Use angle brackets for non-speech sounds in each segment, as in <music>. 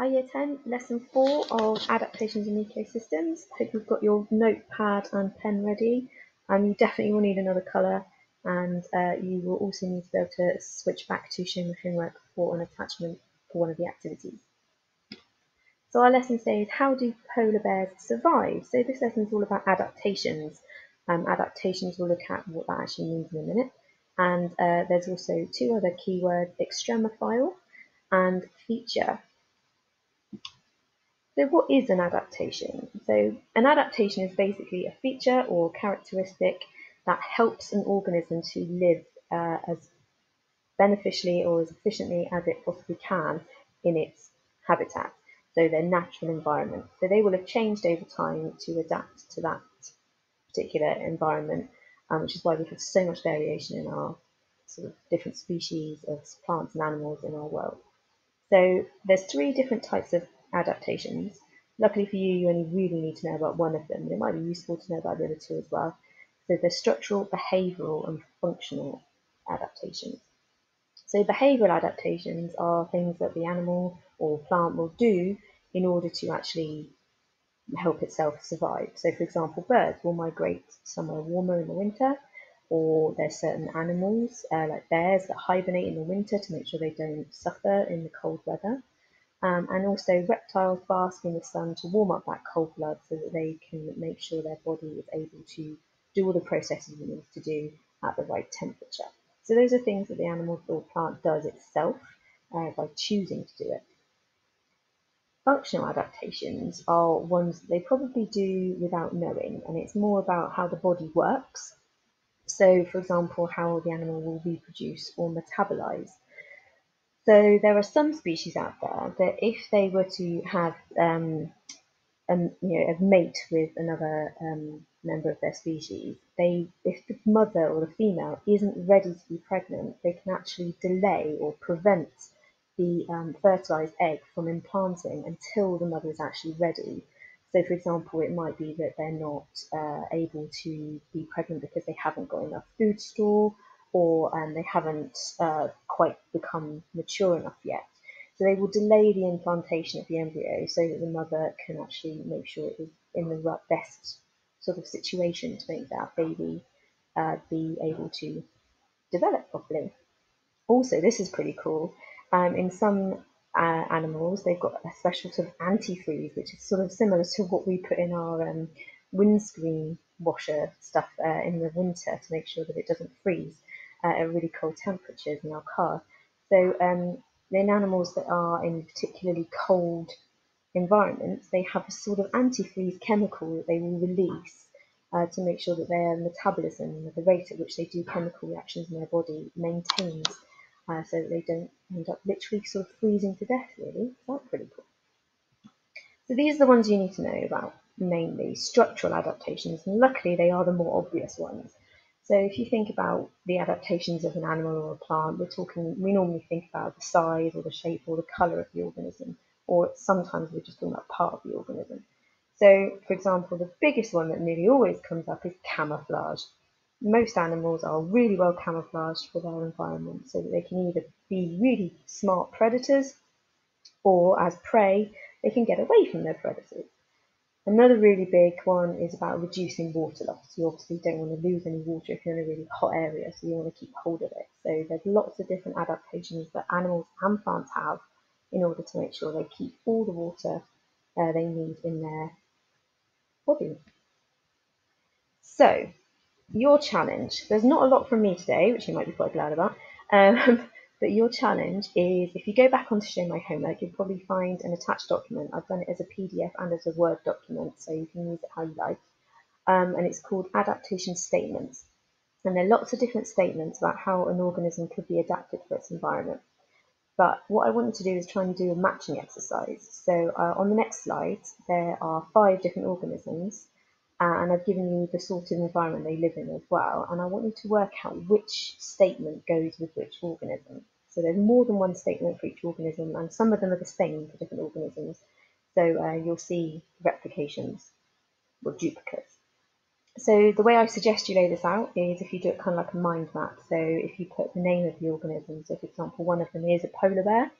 Hi Year 10, Lesson 4 of Adaptations in Ecosystems. Hope you've got your notepad and pen ready. Um, you definitely will need another colour and uh, you will also need to be able to switch back to showing the homework for an attachment for one of the activities. So our lesson today is how do polar bears survive? So this lesson is all about adaptations. Um, adaptations, we'll look at what that actually means in a minute. And uh, there's also two other keywords, extremophile and feature. So what is an adaptation? So an adaptation is basically a feature or characteristic that helps an organism to live uh, as beneficially or as efficiently as it possibly can in its habitat, so their natural environment. So they will have changed over time to adapt to that particular environment, um, which is why we have so much variation in our sort of different species of plants and animals in our world. So there's three different types of adaptations. Luckily for you, you only really need to know about one of them, and it might be useful to know about the other two as well. So there's structural, behavioural, and functional adaptations. So behavioural adaptations are things that the animal or plant will do in order to actually help itself survive. So for example, birds will migrate somewhere warmer in the winter, or there's certain animals uh, like bears that hibernate in the winter to make sure they don't suffer in the cold weather. Um, and also reptiles bask in the sun to warm up that cold blood so that they can make sure their body is able to do all the processes it needs to do at the right temperature. So those are things that the animal or plant does itself uh, by choosing to do it. Functional adaptations are ones that they probably do without knowing, and it's more about how the body works. So, for example, how the animal will reproduce or metabolize. So there are some species out there that if they were to have um, a, you know, a mate with another um, member of their species, they if the mother or the female isn't ready to be pregnant, they can actually delay or prevent the um, fertilized egg from implanting until the mother is actually ready. So, for example, it might be that they're not uh, able to be pregnant because they haven't got enough food store or um, they haven't uh, quite become mature enough yet. So they will delay the implantation of the embryo so that the mother can actually make sure it is in the best sort of situation to make that baby uh, be able to develop properly. Also, this is pretty cool. Um, in some uh, animals, they've got a special sort of antifreeze, which is sort of similar to what we put in our um, windscreen washer stuff uh, in the winter to make sure that it doesn't freeze at really cold temperatures in our car. So um, in animals that are in particularly cold environments, they have a sort of antifreeze chemical that they will release uh, to make sure that their metabolism, the rate at which they do chemical reactions in their body, maintains uh, so that they don't end up literally sort of freezing to death, really. That's pretty cool. So these are the ones you need to know about, mainly structural adaptations, and luckily they are the more obvious ones. So if you think about the adaptations of an animal or a plant, we're talking, we normally think about the size or the shape or the colour of the organism, or sometimes we're just talking about part of the organism. So, for example, the biggest one that nearly always comes up is camouflage. Most animals are really well camouflaged for their environment so that they can either be really smart predators or as prey, they can get away from their predators. Another really big one is about reducing water loss. You obviously don't want to lose any water if you're in a really hot area, so you want to keep hold of it. So there's lots of different adaptations that animals and plants have in order to make sure they keep all the water uh, they need in their body. So your challenge, there's not a lot from me today, which you might be quite glad about. Um, <laughs> But your challenge is if you go back onto show my homework, you'll probably find an attached document. I've done it as a PDF and as a Word document, so you can use it how you like. Um, and it's called adaptation statements. And there are lots of different statements about how an organism could be adapted for its environment. But what I wanted to do is try and do a matching exercise. So uh, on the next slide, there are five different organisms, and I've given you the sort of environment they live in as well. And I want you to work out which statement goes with which organism. So there's more than one statement for each organism, and some of them are the same for different organisms. So uh, you'll see replications or duplicates. So the way I suggest you lay this out is if you do it kind of like a mind map. So if you put the name of the organism, so for example, one of them is a polar bear,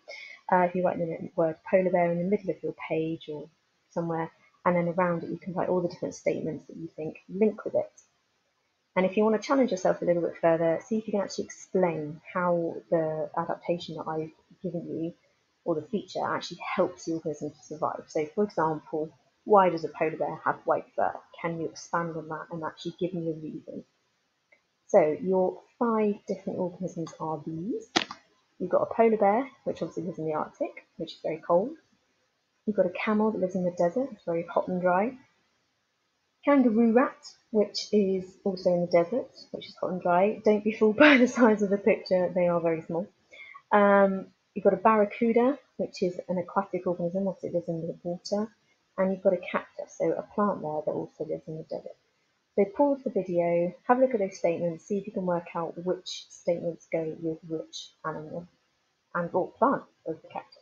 Uh, if you write the word polar bear in the middle of your page or somewhere, and then around it you can write all the different statements that you think link with it. And if you want to challenge yourself a little bit further, see if you can actually explain how the adaptation that I've given you or the feature actually helps the organism to survive. So for example, why does a polar bear have white fur? Can you expand on that and actually give me a reason? So your five different organisms are these. You've got a polar bear, which obviously lives in the Arctic, which is very cold. You've got a camel that lives in the desert, it's very hot and dry. Kangaroo rat, which is also in the desert, which is hot and dry. Don't be fooled <laughs> by the size of the picture, they are very small. Um, you've got a barracuda, which is an aquatic organism, obviously it lives in the water. And you've got a cactus, so a plant there that also lives in the desert. So pause the video, have a look at those statements, see if you can work out which statements go with which animal and or plant of the cactus.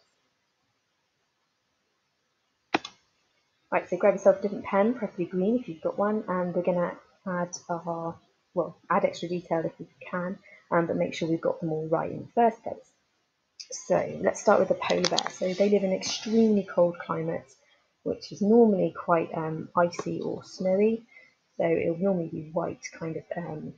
Right, so grab yourself a different pen, preferably green if you've got one, and we're going to add our, well, add extra detail if we can, um, but make sure we've got them all right in the first place. So let's start with the polar bear. So they live in extremely cold climates, which is normally quite um, icy or snowy. So it'll normally be white kind of um,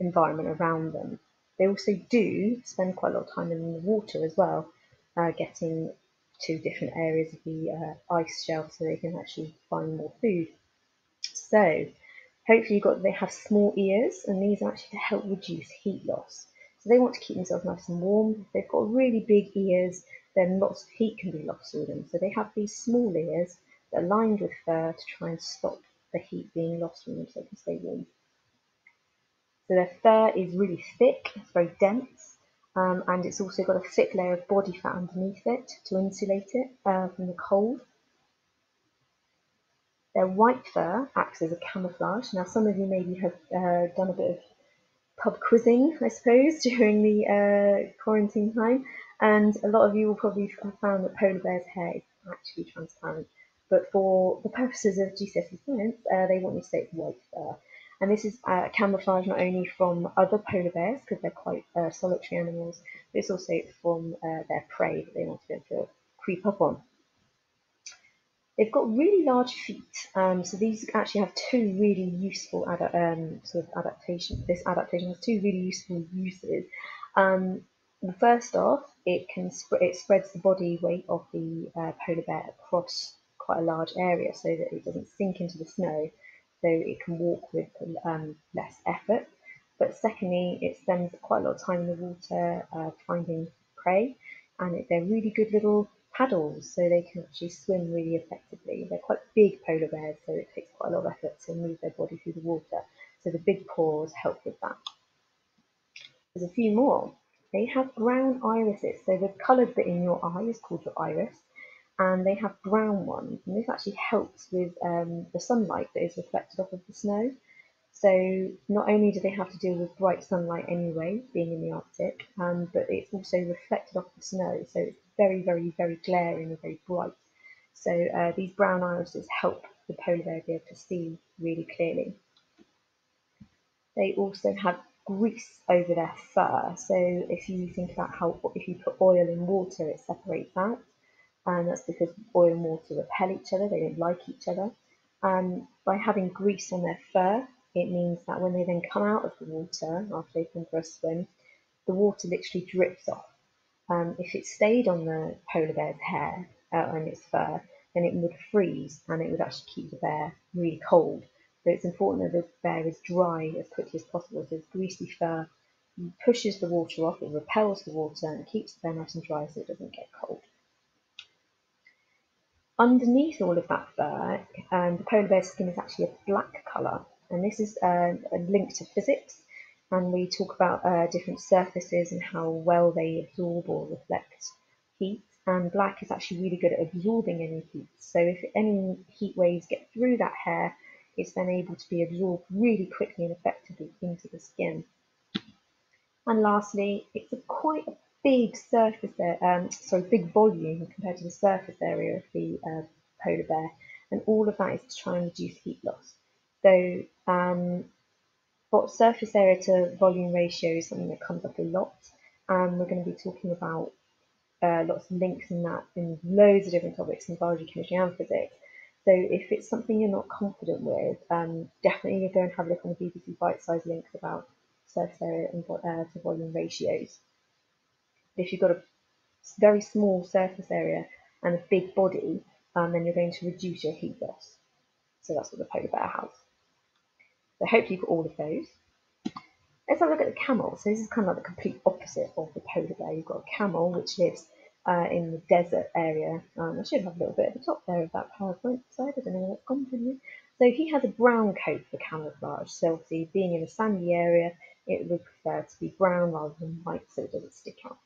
environment around them. They also do spend quite a lot of time in the water as well, uh, getting to different areas of the uh, ice shelf so they can actually find more food. So hopefully you've got they have small ears and these are actually to help reduce heat loss. So they want to keep themselves nice and warm. If they've got really big ears, then lots of heat can be lost through them. So they have these small ears that are lined with fur to try and stop the heat being lost from them so they can stay warm. So their fur is really thick, it's very dense, um, and it's also got a thick layer of body fat underneath it to insulate it uh, from the cold. Their white fur acts as a camouflage. Now, some of you maybe have uh, done a bit of pub quizzing, I suppose, <laughs> during the uh, quarantine time, and a lot of you will probably have found that polar bear's hair is actually transparent. But for the purposes of GCSE science, uh, they want you to say it's white fur. And this is uh, camouflage not only from other polar bears, because they're quite uh, solitary animals, but it's also from uh, their prey that they want to be able to creep up on. They've got really large feet, um, so these actually have two really useful um, sort of adaptation. This adaptation has two really useful uses. Um, first off, it can sp it spreads the body weight of the uh, polar bear across quite a large area, so that it doesn't sink into the snow so it can walk with um, less effort. But secondly, it spends quite a lot of time in the water uh, finding prey, and it, they're really good little paddles, so they can actually swim really effectively. They're quite big polar bears, so it takes quite a lot of effort to move their body through the water. So the big paws help with that. There's a few more. They have brown irises, so the coloured bit in your eye is called your iris, and they have brown ones. And this actually helps with um, the sunlight that is reflected off of the snow. So not only do they have to deal with bright sunlight anyway, being in the Arctic, um, but it's also reflected off the snow. So it's very, very, very glaring and very bright. So uh, these brown irises help the polar bear be able to see really clearly. They also have grease over their fur. So if you think about how if you put oil in water, it separates out and that's because oil and water repel each other, they don't like each other. And by having grease on their fur, it means that when they then come out of the water after they've been for a swim, the water literally drips off. Um, if it stayed on the polar bear's hair uh, and its fur, then it would freeze and it would actually keep the bear really cold. So it's important that the bear is dry as quickly as possible. So greasy fur pushes the water off, it repels the water and keeps the bear nice and dry so it doesn't get cold. Underneath all of that fur, um, the polar bear's skin is actually a black colour, and this is uh, a link to physics. And we talk about uh, different surfaces and how well they absorb or reflect heat. And black is actually really good at absorbing any heat. So if any heat waves get through that hair, it's then able to be absorbed really quickly and effectively into the skin. And lastly, it's a quite a big surface, um, sorry, big volume compared to the surface area of the uh, polar bear, and all of that is to try and reduce heat loss. So, um, what surface area to volume ratio is something that comes up a lot, and we're going to be talking about uh, lots of links in that in loads of different topics in biology, chemistry, and physics. So if it's something you're not confident with, um, definitely go and have a look on the BBC Bitesize links about surface area and uh, to volume ratios. If you've got a very small surface area and a big body, um, then you're going to reduce your heat loss. So that's what the polar bear has. So hopefully you've got all of those. Let's have a look at the camel. So this is kind of like the complete opposite of the polar bear. You've got a camel which lives uh, in the desert area. Um, I should have a little bit at the top there of that PowerPoint slide. I don't know where that's gone from you. So he has a brown coat for camouflage. So obviously being in a sandy area, it would prefer to be brown rather than white so it doesn't stick out.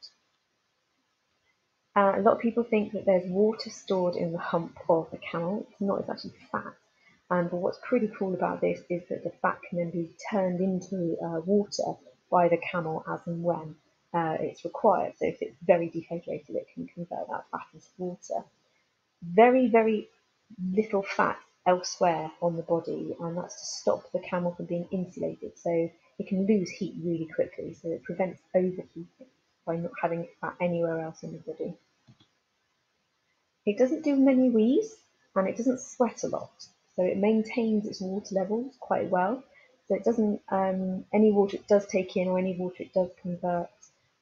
Uh, a lot of people think that there's water stored in the hump of the camel. It's not, it's actually fat. Um, but what's pretty cool about this is that the fat can then be turned into uh, water by the camel as and when uh, it's required. So if it's very dehydrated, it can convert that fat into water. Very, very little fat elsewhere on the body, and that's to stop the camel from being insulated. So it can lose heat really quickly, so it prevents overheating by not having fat anywhere else in the body. It doesn't do many wees, and it doesn't sweat a lot, so it maintains its water levels quite well. So it doesn't, um, any water it does take in or any water it does convert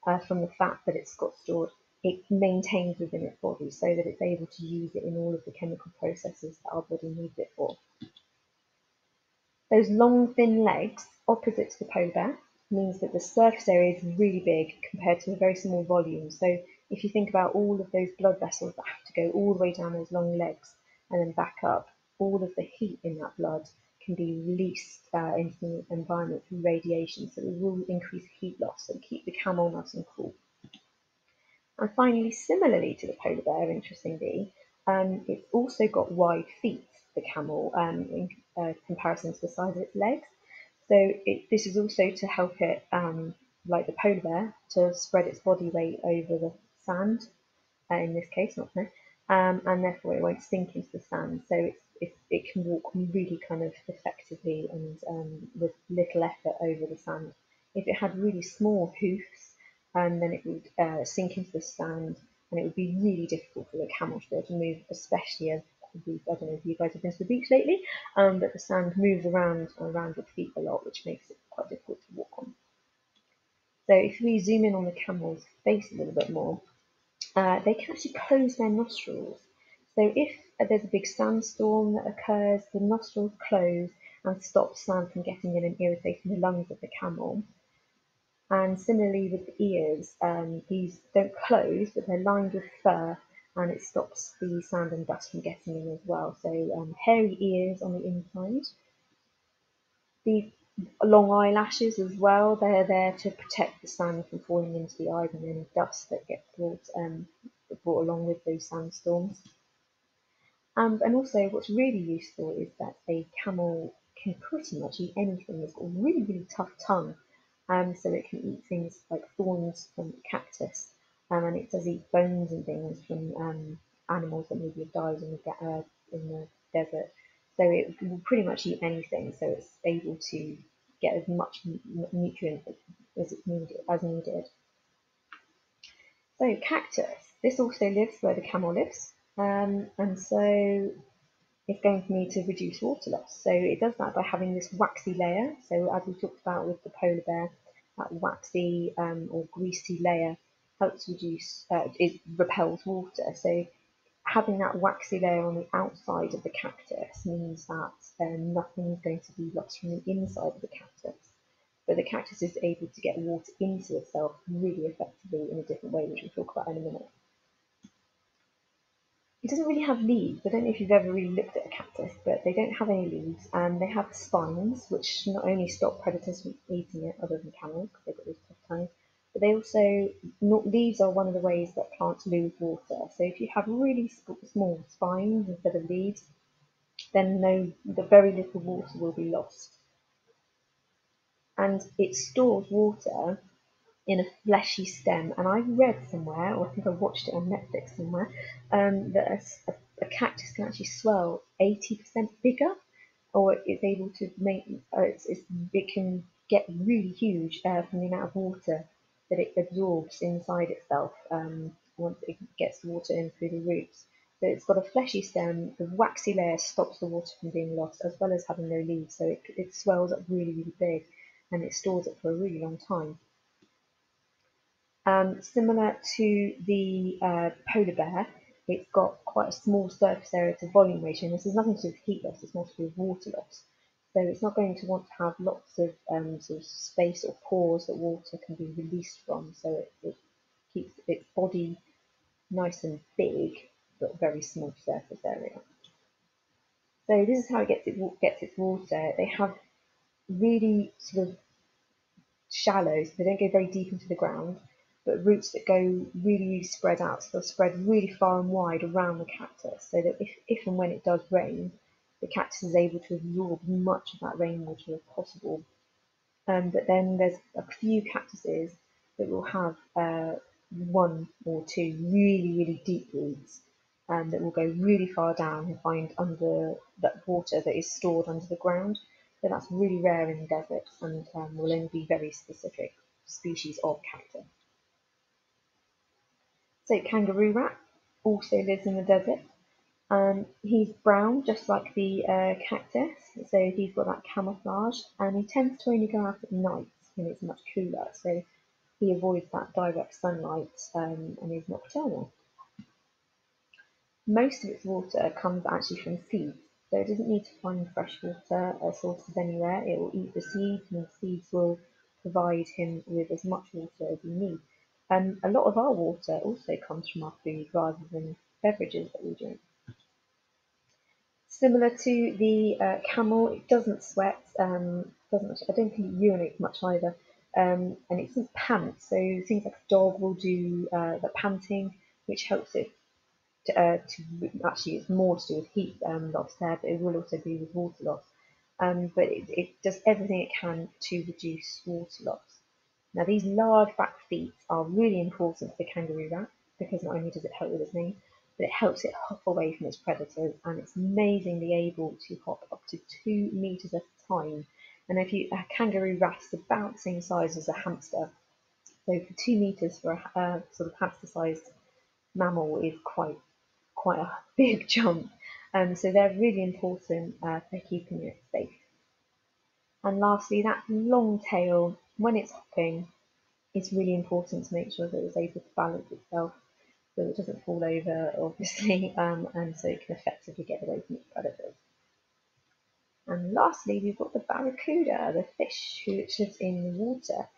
uh, from the fat that it's got stored, it maintains within its body so that it's able to use it in all of the chemical processes that our body needs it for. Those long thin legs opposite to the polar bear means that the surface area is really big compared to a very small volume. So if you think about all of those blood vessels that have to go all the way down those long legs and then back up, all of the heat in that blood can be released uh, into the environment through radiation, so it will increase heat loss and keep the camel nice and cool. And finally, similarly to the polar bear, interestingly, um, it's also got wide feet, the camel, um, in uh, comparison to the size of its legs. So it, this is also to help it, um, like the polar bear, to spread its body weight over the sand, uh, in this case, not um, and therefore it won't sink into the sand. So it's it, it can walk really kind of effectively and um, with little effort over the sand. If it had really small hoofs, um, then it would uh, sink into the sand and it would be really difficult for the camel to be able to move, especially as I don't know if you guys have been to the beach lately, um, but the sand moves around around your feet a lot, which makes it quite difficult to walk on. So if we zoom in on the camel's face a little bit more, uh, they can actually close their nostrils. So if there's a big sandstorm that occurs, the nostrils close and stop sand from getting in and irritating the lungs of the camel. And similarly with the ears, um, these don't close, but they're lined with fur and it stops the sand and dust from getting in as well. So um, hairy ears on the inside. The long eyelashes as well, they're there to protect the sand from falling into the eyes and any dust that gets brought, um, brought along with those sandstorms. Um, and also what's really useful is that a camel can pretty much eat anything. It's got a really, really tough tongue. Um, so it can eat things like thorns from cactus. Um, and it does eat bones and things from um, animals that maybe have died in the, uh, in the desert. So it will pretty much eat anything. So it's able to get as much nutrient as it's needed, as needed. So cactus. This also lives where the camel lives. Um, and so it's going to need to reduce water loss. So it does that by having this waxy layer. So as we talked about with the polar bear, that waxy um, or greasy layer helps reduce, uh, it repels water. So having that waxy layer on the outside of the cactus means that uh, nothing is going to be lost from the inside of the cactus. But the cactus is able to get water into itself really effectively in a different way, which we'll talk about in a minute. It doesn't really have leaves. I don't know if you've ever really looked at a cactus, but they don't have any leaves. And they have spines, which not only stop predators from eating it, other than camels, because they've got those tough tongues, but they also, not, leaves are one of the ways that plants lose water. So if you have really small spines instead of leaves, then no, the very little water will be lost. And it stores water in a fleshy stem. And I read somewhere, or I think I watched it on Netflix somewhere, um, that a, a, cactus can actually swell 80% bigger, or it's able to make, uh, it's, it's, it can get really huge uh, from the amount of water that it absorbs inside itself um, once it gets the water in through the roots. So it's got a fleshy stem, the waxy layer stops the water from being lost, as well as having no leaves, so it, it swells up really, really big, and it stores it for a really long time. Um, similar to the uh, polar bear, it's got quite a small surface area to volume ratio. And this has nothing to do with heat loss, it's more to do with water loss. So it's not going to want to have lots of um, sort of space or pores that water can be released from. So it, it keeps its body nice and big, but very small surface area. So this is how it gets, it gets its water. They have really sort of shallow, so they don't go very deep into the ground but roots that go really spread out. So they'll spread really far and wide around the cactus so that if, if and when it does rain, the cactus is able to absorb much of that rainwater as possible. Um, but then there's a few cactuses that will have uh, one or two really, really deep roots um, that will go really far down and find under that water that is stored under the ground. So that's really rare in the desert and um, will only be very specific species of cactus. So kangaroo rat also lives in the desert. Um, he's brown, just like the uh, cactus, so he's got that camouflage, and he tends to only go out at night when it's much cooler, so he avoids that direct sunlight um, and is nocturnal. Most of its water comes actually from seeds, so it doesn't need to find fresh water sources anywhere. It will eat the seeds, and the seeds will provide him with as much water as he needs. Um, a lot of our water also comes from our food rather than beverages that we drink. Similar to the uh, camel, it doesn't sweat. Um, doesn't I don't think it urinates much either, um, and it doesn't pant. So things like a dog will do uh, the panting, which helps it to, uh, to, actually it's more to do with heat um, loss there, but it will also do with water loss. Um, but it, it does everything it can to reduce water loss. Now these large back feet are really important for the kangaroo rat because not only does it help with its name, but it helps it hop away from its predators and it's amazingly able to hop up to two meters at a time. And if you a kangaroo rat is about the same size as a hamster, so for two meters for a uh, sort of hamster-sized mammal is quite quite a <laughs> big jump. Um, so they're really important uh, for keeping it safe. And lastly, that long tail when it's hopping, it's really important to make sure that it's able to balance itself so it doesn't fall over, <laughs> obviously, um, and so it can effectively get away from its predators. And lastly, we've got the barracuda, the fish which lives in the water.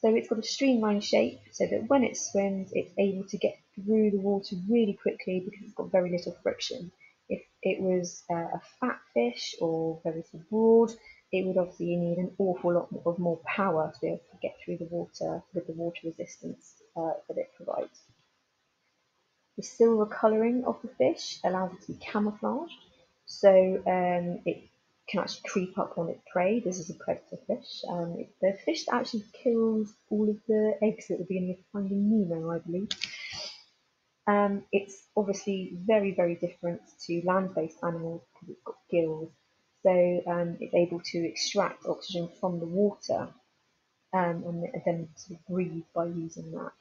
So it's got a streamlined shape so that when it swims, it's able to get through the water really quickly because it's got very little friction. If it was uh, a fat fish or very broad, it would obviously need an awful lot of more power to be able to get through the water with the water resistance uh, that it provides. The silver colouring of the fish allows it to be camouflaged, so um, it can actually creep up on its prey. This is a predator fish. Um, it, the fish that actually kills all of the eggs at the beginning of Finding Nemo, I believe. Um, it's obviously very, very different to land-based animals because it's got gills so um, it's able to extract oxygen from the water um, and then sort of breathe by using that.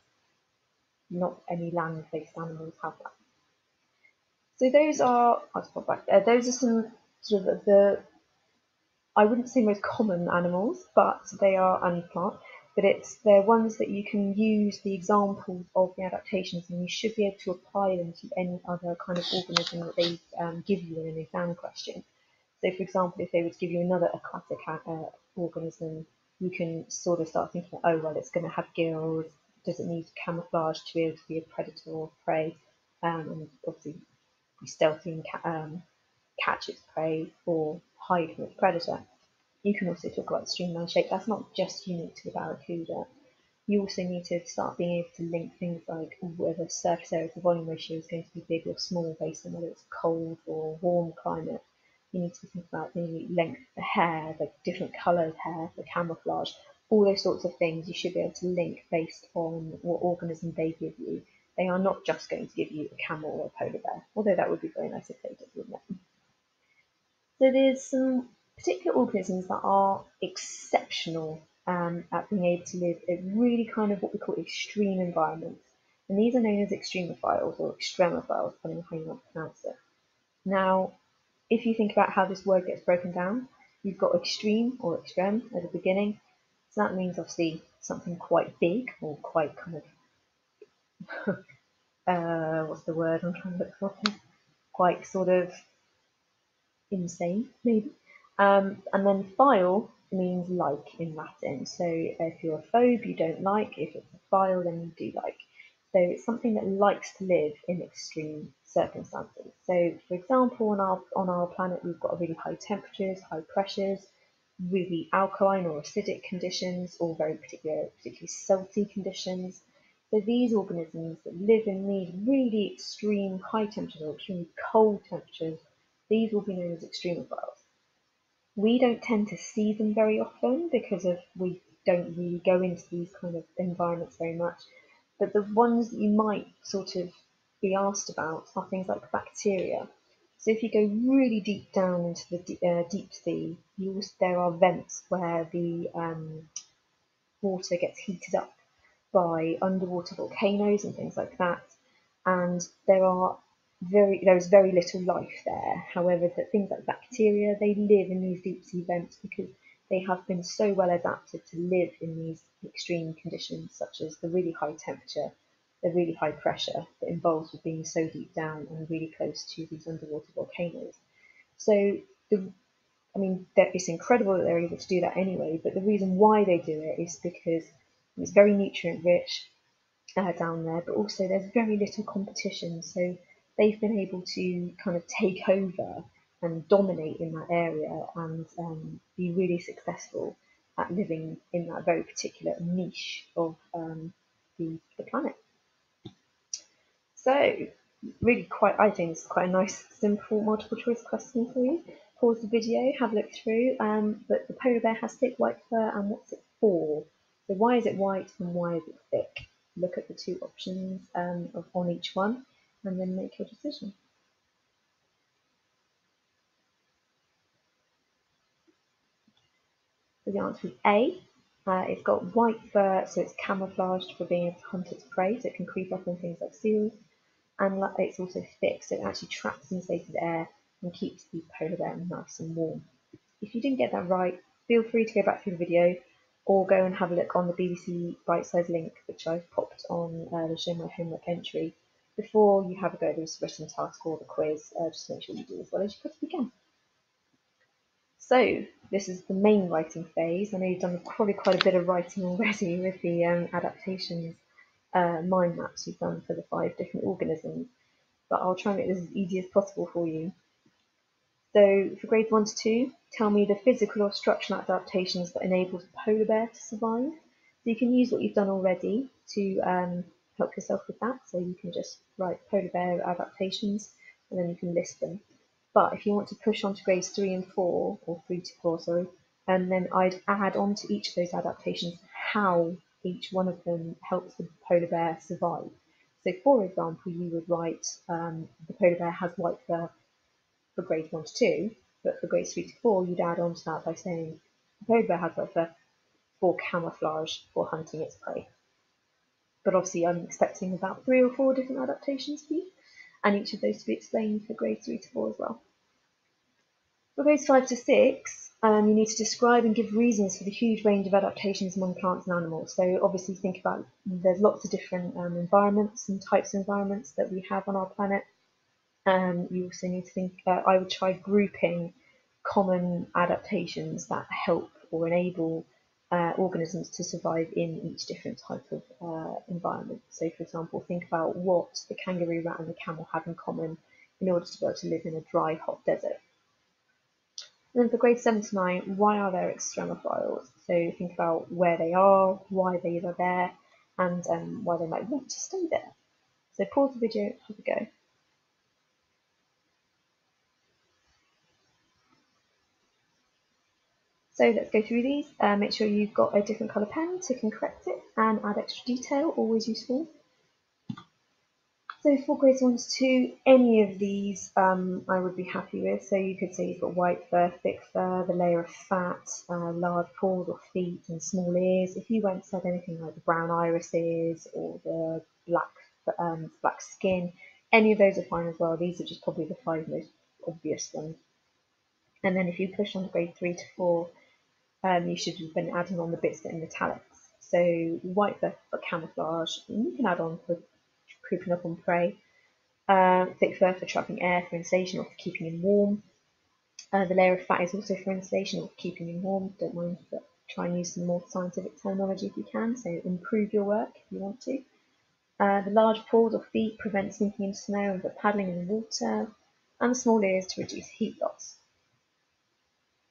Not any land-based animals have that. So those are, I'll back, uh, those are some sort of the, I wouldn't say most common animals, but they are, and plant, but it's they're ones that you can use the examples of the adaptations and you should be able to apply them to any other kind of organism that they um, give you in an exam question. So, for example, if they were to give you another aquatic uh, organism, you can sort of start thinking, oh, well, it's going to have gills. Does it need camouflage to be able to be a predator or prey? Um, and obviously, be stealthy and ca um, catch its prey or hide from its predator. You can also talk about the streamline shape. That's not just unique to the barracuda. You also need to start being able to link things like whether surface area to volume ratio is going to be big or small based on whether it's cold or warm climate you need to think about the length of the hair, the different coloured hair, the camouflage, all those sorts of things you should be able to link based on what organism they give you. They are not just going to give you a camel or a polar bear, although that would be very nice if they did, wouldn't it? So there's some particular organisms that are exceptional um, at being able to live in really kind of what we call extreme environments. And these are known as extremophiles or extremophiles, depending on how you want to pronounce it. Now, if you think about how this word gets broken down, you've got extreme or extreme at the beginning. So that means obviously something quite big or quite kind of, <laughs> uh, what's the word I'm trying to look for? Quite sort of insane, maybe. Um, and then phile means like in Latin. So if you're a phobe, you don't like. If it's a phile, then you do like. So it's something that likes to live in extreme circumstances. So for example, on our, on our planet, we've got really high temperatures, high pressures, really alkaline or acidic conditions, or very particular, particularly salty conditions. So these organisms that live in these really extreme high temperatures or extremely cold temperatures, these will be known as extremophiles. We don't tend to see them very often because of we don't really go into these kind of environments very much. But the ones that you might sort of be asked about are things like bacteria. So if you go really deep down into the uh, deep sea, there are vents where the um, water gets heated up by underwater volcanoes and things like that. And there are very there is very little life there. However, that things like bacteria they live in these deep sea vents because they have been so well adapted to live in these extreme conditions, such as the really high temperature, the really high pressure that involves with being so deep down and really close to these underwater volcanoes. So, the, I mean, it's incredible that they're able to do that anyway, but the reason why they do it is because it's very nutrient rich uh, down there, but also there's very little competition. So, they've been able to kind of take over and dominate in that area and um, be really successful at living in that very particular niche of um, the, the planet. So, really quite, I think it's quite a nice, simple multiple choice question for you. Pause the video, have a look through. Um, but the polar bear has thick white fur, and what's it for? So why is it white and why is it thick? Look at the two options um, of, on each one, and then make your decision. So the answer is A. Uh, it's got white fur, so it's camouflaged for being able to hunt its prey, so it can creep up on things like seals. And it's also thick, so it actually traps insulated air and keeps the polar bear nice and warm. If you didn't get that right, feel free to go back through the video or go and have a look on the BBC Bitesize link, which I've popped on uh, the Show My Homework entry, before you have a go at this written task or the quiz, uh, just make sure you do as well as you possibly can. So this is the main writing phase. I know you've done probably quite a bit of writing already <laughs> with the um, adaptations uh, mind maps you've done for the five different organisms, but I'll try and make this as easy as possible for you. So for grades 1 to 2, tell me the physical or structural adaptations that enable the polar bear to survive. So you can use what you've done already to um, help yourself with that. So you can just write polar bear adaptations and then you can list them. But if you want to push on to grades three and four, or three to four, sorry, and then I'd add on to each of those adaptations how each one of them helps the polar bear survive. So, for example, you would write um, the polar bear has white fur for grades one to two, but for grades three to four, you'd add on to that by saying the polar bear has white fur for camouflage for hunting its prey. But obviously, I'm expecting about three or four different adaptations for you, and each of those to be explained for grades three to four as well. For grades 5 to 6, um, you need to describe and give reasons for the huge range of adaptations among plants and animals. So obviously think about, there's lots of different um, environments and types of environments that we have on our planet. Um, you also need to think, uh, I would try grouping common adaptations that help or enable uh, organisms to survive in each different type of uh, environment. So for example, think about what the kangaroo rat and the camel have in common in order to be able to live in a dry, hot desert. And then for grade 7 to 9, why are there extremophiles? So think about where they are, why they are there, and um, why they might want to stay there. So pause the video, have a go. So let's go through these. Uh, make sure you've got a different colour pen so you can correct it and add extra detail, always useful. So for grades 1 to 2, any of these um, I would be happy with. So you could say you've got white fur, thick fur, the layer of fat, uh, large paws or feet and small ears. If you went said anything like the brown irises or the black um, black skin. Any of those are fine as well. These are just probably the five most obvious ones. And then if you push on to grade three to four, um, you should have been adding on the bits that are in italics. So white fur for camouflage, you can add on for creeping up on prey. Uh, thick fur for trapping air for insulation or for keeping him warm. Uh, the layer of fat is also for insulation or keeping him warm. Don't mind, but try and use some more scientific terminology if you can. So improve your work if you want to. Uh, the large paws or feet prevent sinking into snow and for paddling in the water. And the small ears to reduce heat loss.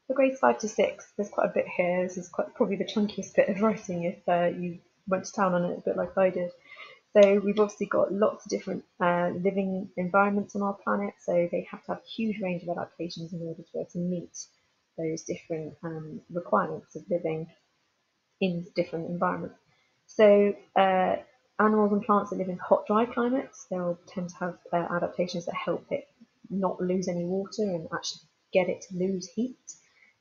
For grades 5 to 6, there's quite a bit here. This is quite probably the chunkiest bit of writing if uh, you went to town on it a bit like I did. So we've obviously got lots of different uh, living environments on our planet, so they have to have a huge range of adaptations in order to be able to meet those different um, requirements of living in different environments. So uh, animals and plants that live in hot, dry climates, they'll tend to have uh, adaptations that help it not lose any water and actually get it to lose heat.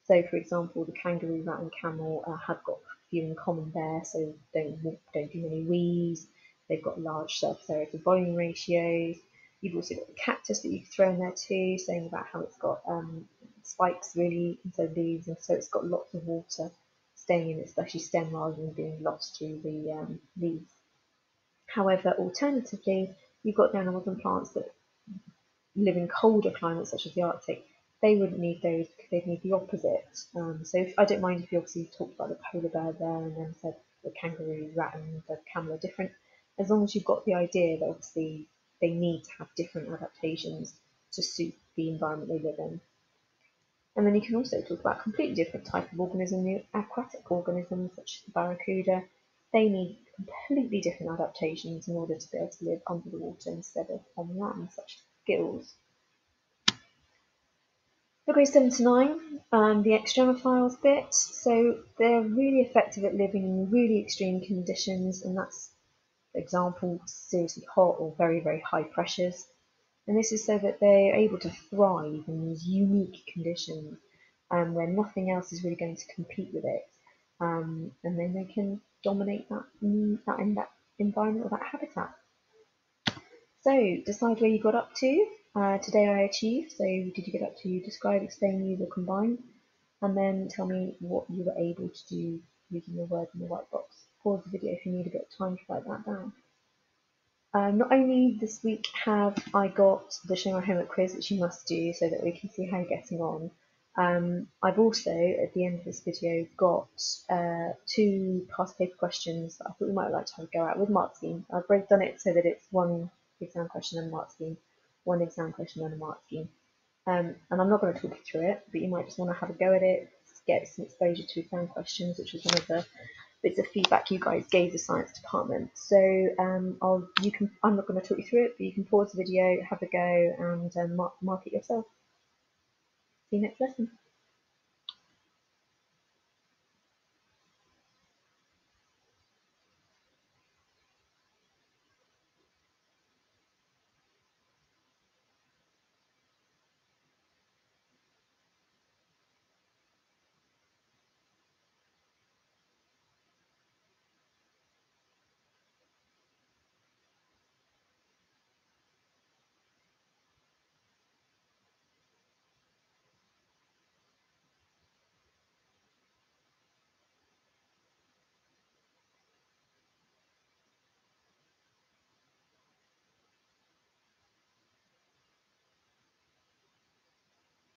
So, for example, the kangaroo, rat, and camel uh, have got a few in common there. So, don't don't do many wees. They've got large surface area to volume ratios. You've also got the cactus that you can throw in there too, saying about how it's got um, spikes really instead of leaves, and so it's got lots of water staying in its fleshy stem rather than being lost through the um, leaves. However, alternatively, you've got the animals and plants that live in colder climates such as the Arctic they wouldn't need those because they'd need the opposite. Um, so if, I don't mind if you obviously talked about the polar bear there and then said the kangaroo, rat, and the camel are different, as long as you've got the idea that obviously they need to have different adaptations to suit the environment they live in. And then you can also talk about completely different type of organism, the aquatic organisms such as the barracuda. They need completely different adaptations in order to be able to live under the water instead of on land, such as gills. For grade 7 to 9, um, the extremophiles bit, so they're really effective at living in really extreme conditions, and that's, example, seriously hot or very, very high pressures. And this is so that they're able to thrive in these unique conditions um, where nothing else is really going to compete with it. Um, and then they can dominate that, that, in that environment or that habitat. So decide where you got up to. Uh, today I achieved, so did you get up to describe, explain, use or combine? And then tell me what you were able to do using the words in the white box. Pause the video if you need a bit of time to write that down. Um, not only this week have I got the Show My Homework quiz, which you must do so that we can see how you're getting on. Um, I've also, at the end of this video, got uh, two past paper questions that I thought we might like to have a go at with mark scheme. I've done it so that it's one exam question and mark scheme one exam question and a mark scheme. Um, and I'm not going to talk you through it, but you might just want to have a go at it, get some exposure to exam questions, which was one of the bits of feedback you guys gave the science department. So um, I'll, you can, I'm not going to talk you through it, but you can pause the video, have a go, and um, mark, mark it yourself. See you next lesson.